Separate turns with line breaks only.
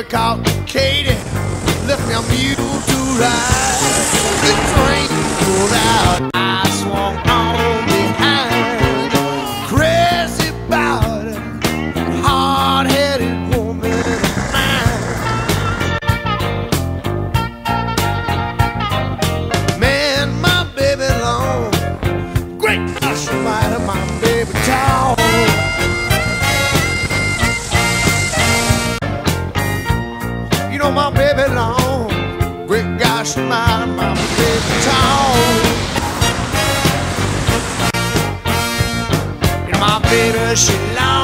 called Katie left me a mule to ride. The train pulled out, I swung on behind. Crazy about it, hard-headed woman of mine. Man, my baby long, great almighty, my baby tall. You know my baby long, great gosh almighty, my baby tall. You know my baby she long,